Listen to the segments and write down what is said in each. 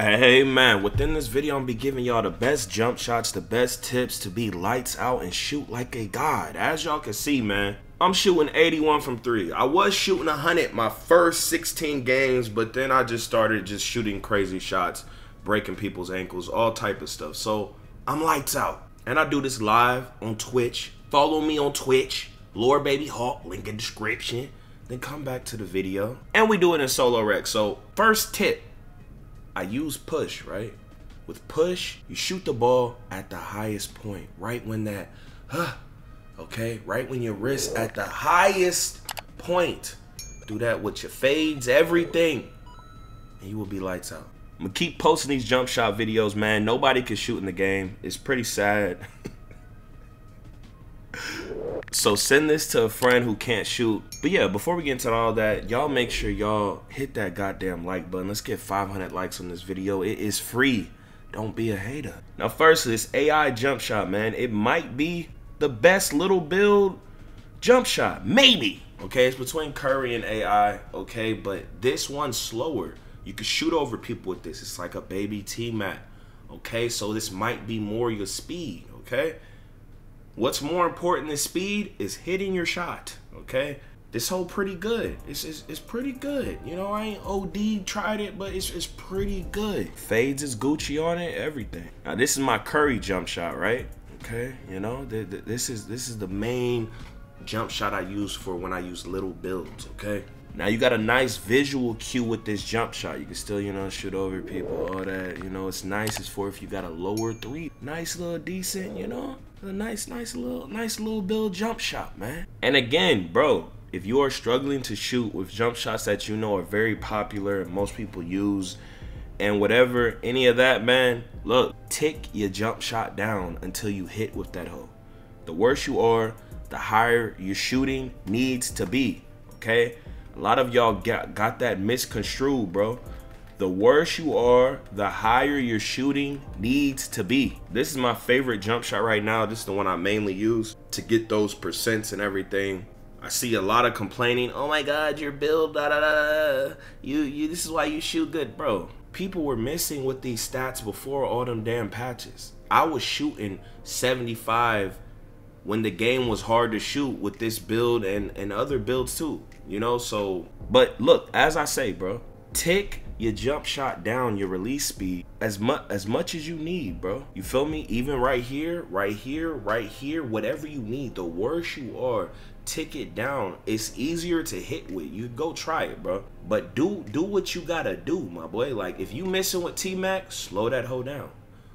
Hey man, within this video, I'm be giving y'all the best jump shots, the best tips to be lights out and shoot like a god. As y'all can see, man, I'm shooting 81 from three. I was shooting 100 my first 16 games, but then I just started just shooting crazy shots, breaking people's ankles, all type of stuff. So I'm lights out. And I do this live on Twitch. Follow me on Twitch, Lord Baby Hawk, link in description. Then come back to the video. And we do it in solo rec. So first tip, I use push, right? With push, you shoot the ball at the highest point, right when that, huh, okay, right when your wrist at the highest point. Do that with your fades, everything, and you will be lights out. I'm gonna keep posting these jump shot videos, man. Nobody can shoot in the game. It's pretty sad. So send this to a friend who can't shoot. But yeah, before we get into all that, y'all make sure y'all hit that goddamn like button. Let's get 500 likes on this video. It is free. Don't be a hater. Now first, this AI jump shot, man. It might be the best little build jump shot. Maybe. Okay, it's between Curry and AI, okay? But this one's slower. You can shoot over people with this. It's like a baby T-Mac, okay? So this might be more your speed, okay? What's more important than speed is hitting your shot, okay? This hole pretty good. It's, it's, it's pretty good. You know, I ain't OD tried it, but it's, it's pretty good. Fades is Gucci on it, everything. Now, this is my Curry jump shot, right? Okay, you know, th th this is this is the main jump shot I use for when I use little builds, okay? Now you got a nice visual cue with this jump shot. You can still, you know, shoot over people, all that. You know, it's nice. It's for if you got a lower three. Nice little decent, you know? A nice, nice little, nice little build jump shot, man. And again, bro, if you are struggling to shoot with jump shots that you know are very popular and most people use and whatever, any of that, man, look, tick your jump shot down until you hit with that hoe. The worse you are, the higher your shooting needs to be, okay? A lot of y'all got, got that misconstrued, bro. The worse you are, the higher your shooting needs to be. This is my favorite jump shot right now. This is the one I mainly use to get those percents and everything. I see a lot of complaining. Oh my God, your build, da da da. You, you. This is why you shoot good, bro. People were missing with these stats before all them damn patches. I was shooting 75 when the game was hard to shoot with this build and and other builds too. You know, so. But look, as I say, bro, tick your jump shot down, your release speed as much as much as you need, bro. You feel me? Even right here, right here, right here, whatever you need. The worse you are, tick it down. It's easier to hit with. You go try it, bro. But do do what you gotta do, my boy. Like if you missing with T Mac, slow that hoe down.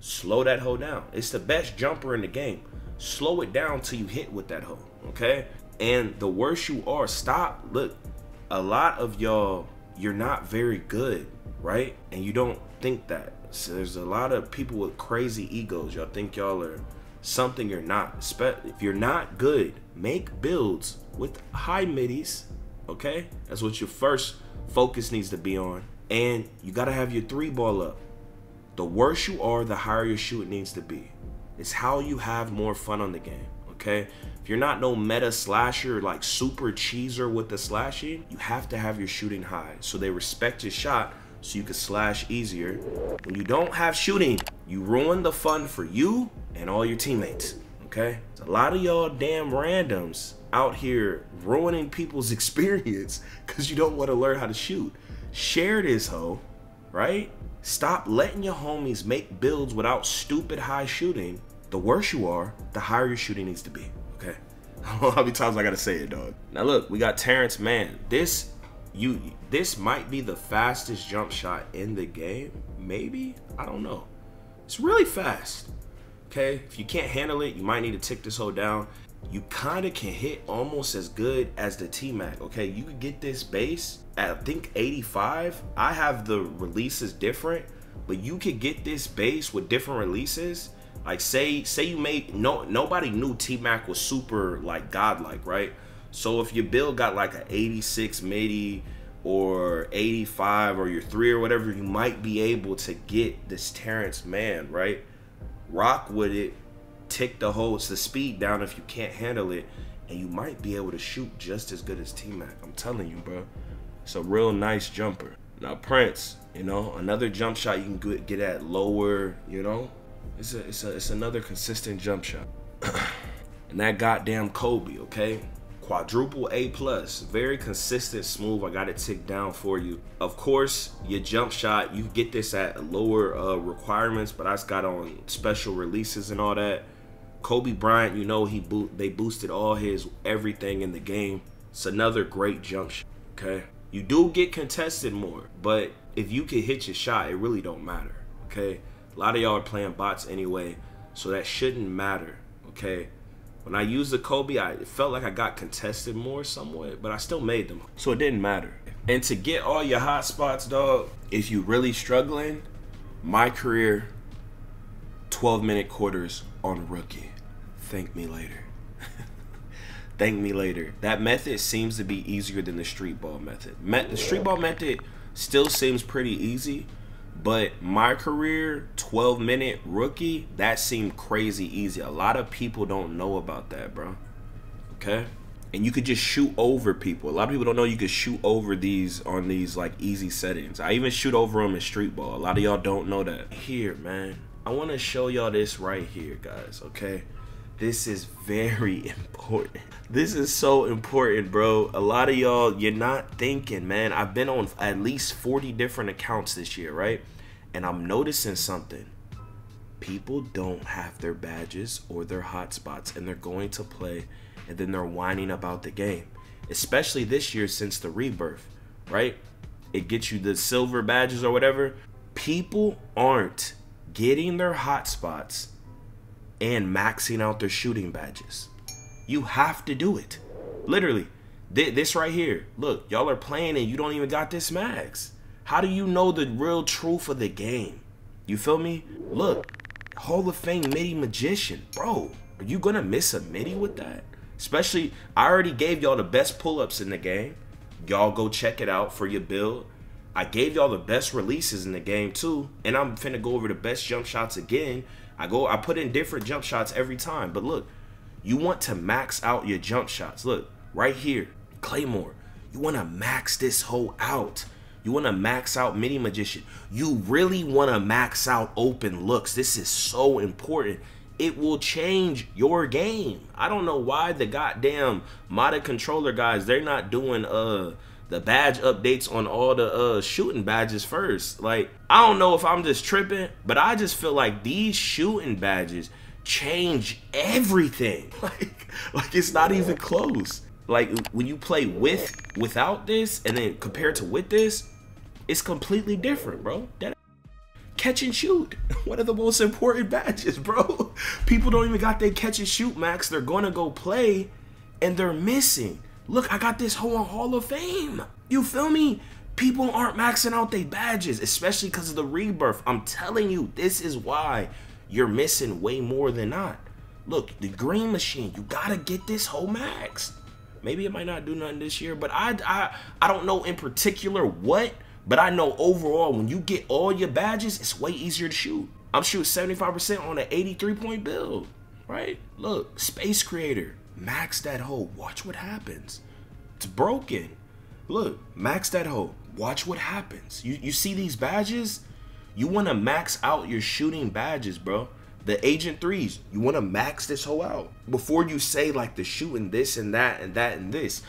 Slow that hoe down. It's the best jumper in the game. Slow it down till you hit with that hoe. Okay? And the worse you are, stop. Look, a lot of y'all you're not very good, right? And you don't think that. So there's a lot of people with crazy egos. Y'all think y'all are something you're not. If you're not good, make builds with high middies, okay? That's what your first focus needs to be on. And you gotta have your three ball up. The worse you are, the higher your shoot needs to be. It's how you have more fun on the game, okay? If you're not no meta slasher, like super cheeser with the slashing, you have to have your shooting high. So they respect your shot so you can slash easier. When you don't have shooting, you ruin the fun for you and all your teammates, okay? There's a lot of y'all damn randoms out here ruining people's experience because you don't want to learn how to shoot. Share this hoe, right? Stop letting your homies make builds without stupid high shooting. The worse you are, the higher your shooting needs to be. Okay. How many times I gotta say it, dog. Now look, we got Terance Mann. This you this might be the fastest jump shot in the game. Maybe? I don't know. It's really fast. Okay. If you can't handle it, you might need to tick this hoe down. You kind of can hit almost as good as the T-Mac. Okay. You could get this base at I think 85. I have the releases different, but you could get this base with different releases like say say you made no nobody knew T Mac was super like godlike, right? So if your build got like an 86 MIDI or 85 or your three or whatever, you might be able to get this Terance Mann, right? Rock with it, tick the holes, the speed down if you can't handle it, and you might be able to shoot just as good as T Mac. I'm telling you, bro. It's a real nice jumper. Now Prince, you know, another jump shot you can get at lower, you know. It's a, it's a, it's another consistent jump shot. and that goddamn Kobe, okay? Quadruple A plus, very consistent, smooth. I got it ticked down for you. Of course, your jump shot, you get this at lower uh, requirements, but I got on special releases and all that. Kobe Bryant, you know, he bo they boosted all his everything in the game. It's another great jump shot. Okay, you do get contested more, but if you can hit your shot, it really don't matter. Okay, a lot of y'all are playing bots anyway, so that shouldn't matter. Okay, when I used the Kobe, I felt like I got contested more somewhat, but I still made them, so it didn't matter. And to get all your hot spots, dog, if you really struggling, my career, 12 minute quarters on rookie thank me later. thank me later. That method seems to be easier than the street ball method. the street ball method still seems pretty easy, but my career, 12 minute rookie, that seemed crazy easy. A lot of people don't know about that, bro. Okay? And you could just shoot over people. A lot of people don't know you could shoot over these on these like easy settings. I even shoot over them in street ball. A lot of y'all don't know that. Here, man. I want to show y'all this right here, guys, okay? This is very important. This is so important, bro. A lot of y'all, you're not thinking, man. I've been on at least 40 different accounts this year, right? And I'm noticing something. People don't have their badges or their hotspots, and they're going to play, and then they're whining about the game. Especially this year since the rebirth, right? It gets you the silver badges or whatever. People aren't getting their hotspots and maxing out their shooting badges. You have to do it. Literally. This right here. Look, y'all are playing and you don't even got this max. How do you know the real truth of the game? You feel me? Look, Hall of Fame Middy Magician. Bro, are you to miss a MIDI with that? Especially, I already gave y'all the best pull-ups in the game. Y'all go check it out for your build. I gave y'all the best releases in the game too. And I'm finna go over the best jump shots again I go, I put in different jump shots every time. But look, you want to max out your jump shots. Look, right here, Claymore. You want to max this whole out. You want to max out Middy Magician. You really want to max out open looks. This is so important. It will change your game. I don't know why the goddamn modded controller guys, they're not doing uh the badge updates on all the uh, shooting badges first. Like, I don't know if I'm just tripping, but I just feel like these shooting badges change everything. Like, like it's not even close. Like when you play with without this and then compared to with this, it's completely different, bro. That catch and shoot. One of the most important badges, bro. People don't even got their catch and shoot max. They're gonna go play and they're missing. Look, I got this whole Hall of Fame. You feel me? People aren't maxing out their badges, especially because of the rebirth. I'm telling you, this is why you're missing way more than not. Look, the green machine, you gotta get this whole max. Maybe it might not do nothing this year, but I, I, I don't know in particular what, but I know overall when you get all your badges, it's way easier to shoot. I'm shooting 75% on an 83 point build, right? Look, Space Creator, Max that hole. Watch what happens. It's broken. Look, max that hole. Watch what happens. You you see these badges? You want to max out your shooting badges, bro. The Agent 3s, you want to max this whole out. Before you say like the shooting this and that and that and this.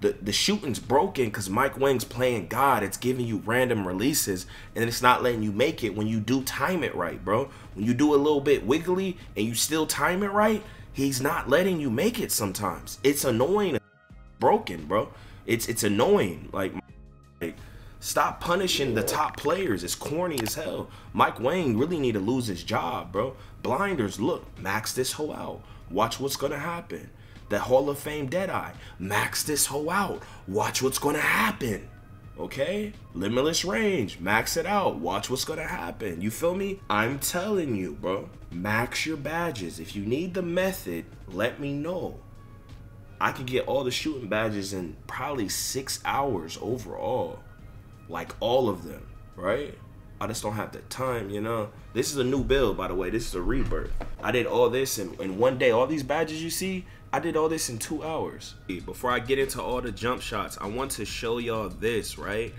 The, the shooting's broken because Mike Wang's playing God. It's giving you random releases and it's not letting you make it when you do time it right, bro. When you do a little bit wiggly and you still time it right, he's not letting you make it sometimes. It's annoying broken, bro. It's it's annoying. Like, like stop punishing the top players. It's corny as hell. Mike Wang really need to lose his job, bro. Blinders, look, max this hoe out. Watch what's gonna happen. That Hall of Fame Deadeye, max this hoe out. Watch what's gonna happen. Okay? Limitless range. Max it out. Watch what's gonna happen. You feel me? I'm telling you, bro. Max your badges. If you need the method, let me know. I could get all the shooting badges in probably six hours overall. Like all of them, right? I just don't have the time, you know? This is a new build, by the way. This is a rebirth. I did all this in, in one day. All these badges you see, I did all this in two hours. Before I get into all the jump shots, I want to show y'all this, right?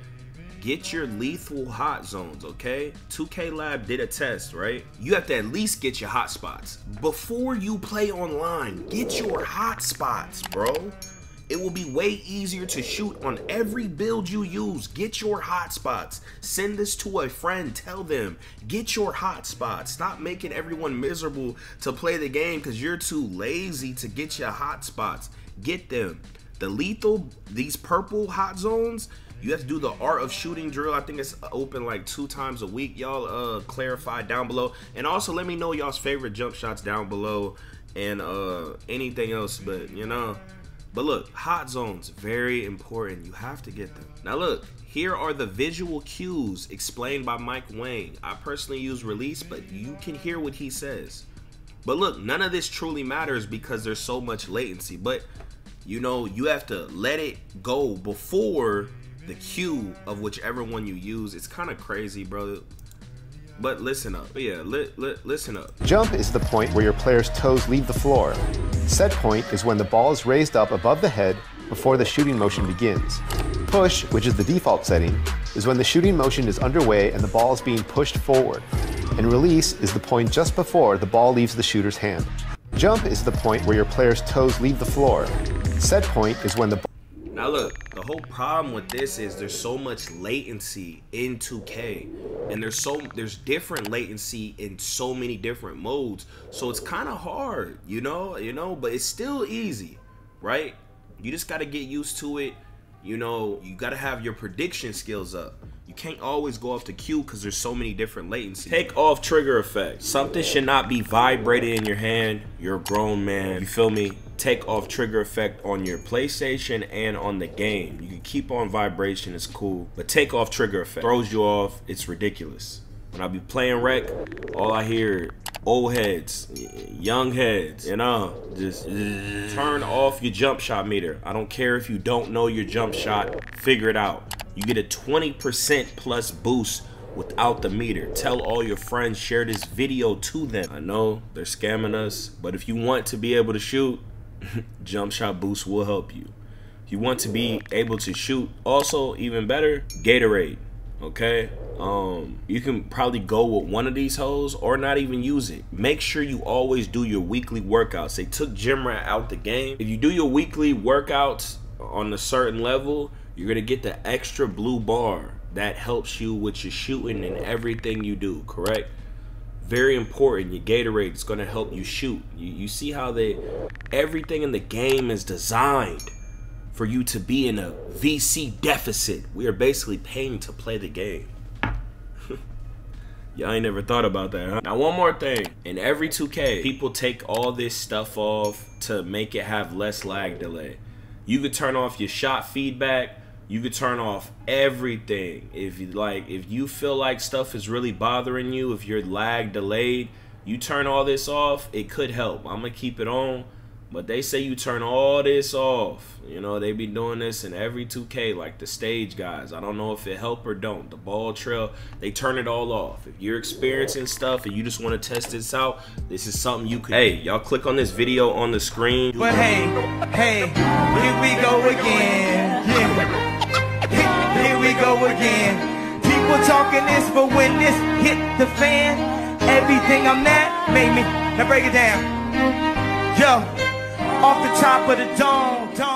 Get your lethal hot zones, okay? 2K Lab did a test, right? You have to at least get your hot spots. Before you play online, get your hot spots, bro. It will be way easier to shoot on every build you use. Get your hotspots. Send this to a friend. Tell them, get your hotspots. Stop making everyone miserable to play the game because you're too lazy to get your hotspots. Get them. The lethal, these purple hot zones, you have to do the art of shooting drill. I think it's open like two times a week. Y'all uh clarify down below. And also let me know y'all's favorite jump shots down below and uh anything else. But you know, but look, hot zones, very important. You have to get them. Now look, here are the visual cues explained by Mike Wang. I personally use release, but you can hear what he says. But look, none of this truly matters because there's so much latency. But you know, you have to let it go before the cue of whichever one you use. It's kind of crazy, bro. But listen up. Yeah, li li listen up. Jump is the point where your player's toes leave the floor. Set point is when the ball is raised up above the head before the shooting motion begins. Push, which is the default setting, is when the shooting motion is underway and the ball is being pushed forward. And release is the point just before the ball leaves the shooter's hand. Jump is the point where your player's toes leave the floor. Set point is when the now look, the whole problem with this is there's so much latency in 2K, and there's so there's different latency in so many different modes. So it's kind of hard, you know, you know, but it's still easy, right? You just got to get used to it. You know, you got to have your prediction skills up. You can't always go off the cue because there's so many different latencies. Take off trigger effect. Something should not be vibrating in your hand. You're a grown man. You feel me? Take off trigger effect on your PlayStation and on the game. You can keep on vibration, it's cool. But take off trigger effect. Throws you off. It's ridiculous. When I be playing rec, all I hear old heads, young heads, you know, just turn off your jump shot meter. I don't care if you don't know your jump shot, figure it out. You get a 20% plus boost without the meter. Tell all your friends, share this video to them. I know they're scamming us, but if you want to be able to shoot, jump shot boost will help you. You want to be able to shoot, also even better, Gatorade. Okay, um, you can probably go with one of these hoes or not even use it. Make sure you always do your weekly workouts. They took gym rat out the game. If you do your weekly workouts on a certain level, you're gonna get the extra blue bar that helps you with your shooting and everything you do, correct? Very important. Your Gatorade is gonna help you shoot. You, you see how they everything in the game is designed for you to be in a VC deficit. We are basically paying to play the game. Y'all ain't never thought about that, huh? Now, one more thing. In every 2K, people take all this stuff off to make it have less lag delay. You could turn off your shot feedback you could turn off everything. If you like if you feel like stuff is really bothering you if you're lag delayed you turn all this off it could help. I'm gonna keep it on. But they say you turn all this off. You know they be doing this in every 2k like the stage guys. I don't know if it help or don't. The ball trail they turn it all off. If you're experiencing stuff and you just want to test this out this is something you could hey y'all click on this video on the screen. But hey hey here we go again. Yeah go again. People talking this, but when this hit the fan, everything I'm at made me. Now break it down. Yo, off the top of the dome, dome.